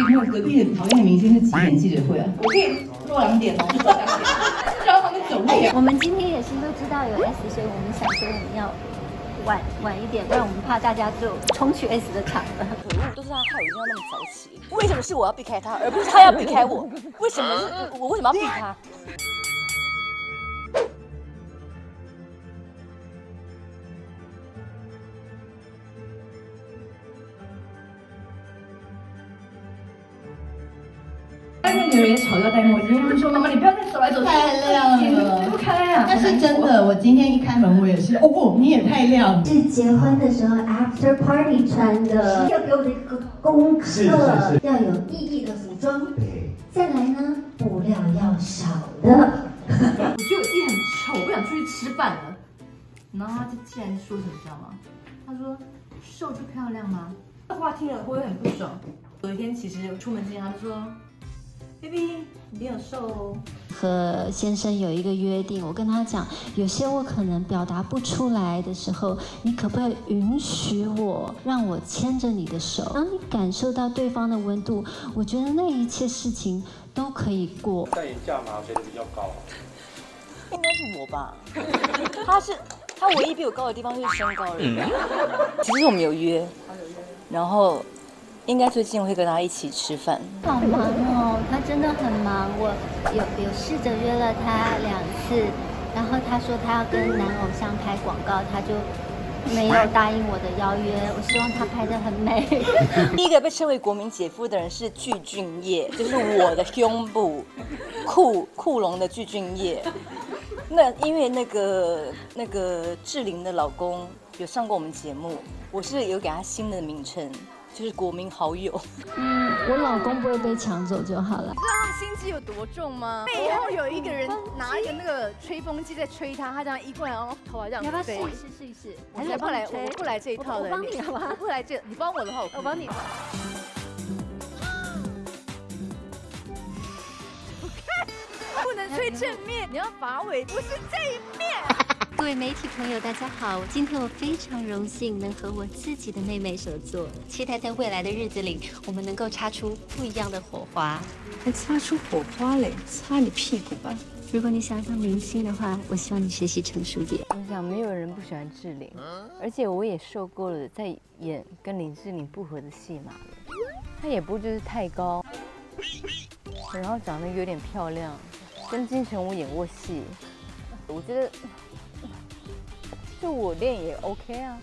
所以那隔壁的讨厌的明星是几点记者会啊？我可以做两点哦，就做两点，就让他们走累啊。我们今天也是都知道有 S，所以我们想说我们要晚晚一点，不然我们怕大家就冲去 S 的场了。可恶，都是他害我一定要那么早起。为什么是我要避开他，而不是他要避开我？为什么是我为什么要避他？女人也吵着要戴墨镜，他们说妈妈你不要再走来走去，太亮了推不开啊。但是真的，我今天一开门，我也是，哦不，你也太亮了。是结婚的时候 after party 穿的，要给我的一个功课，要有意义的服装。再来呢，布料要少的。我觉得我自己很丑，我不想出去吃饭了。然后他就竟然说什么，知道吗？他说瘦就漂亮吗？这话听了我会很不爽。有一天其实出门之前他就说，baby 你没有瘦哦。和先生有一个约定，我跟他讲，有些我可能表达不出来的时候，你可不可以允许我，让我牵着你的手，让你感受到对方的温度？我觉得那一切事情都可以过。代言价码谁的比较高？应该是我吧？他是他唯一比我高的地方就是身高而已。其实我们有约，然后应该最近会跟他一起吃饭。好忙哦，他真的很忙。我有有试着约了他两次，然后他说他要跟男偶像拍广告，他就没有答应我的邀约。我希望他拍的很美。第一个被称为国民姐夫的人是具俊晔，就是我的胸部，酷酷龙的具俊晔。那因为那个那个志玲的老公有上过我们节目，我是有给他新的名称，就是国民好友。嗯，我老公不会被抢走就好了。知道他心机有多重吗？背后有一个人拿一个那个吹风机在吹他，他这样一过来，然后头发这样你要不要。试一试试一试？我才不来，我不来这一套的。我帮你好吧我不来这，你帮我的话，我我帮你。能吹正面，你要把尾，不是这一面。各位媒体朋友，大家好！今天我非常荣幸能和我自己的妹妹合作，期待在未来的日子里，我们能够擦出不一样的火花。还擦出火花嘞？擦你屁股吧！如果你想当明星的话，我希望你学习成熟点。我想没有人不喜欢志玲，而且我也受够了在演跟林志玲不合的戏码了。她也不就是太高，然后长得有点漂亮，跟金城武演过戏，我觉得就我练也 OK 啊。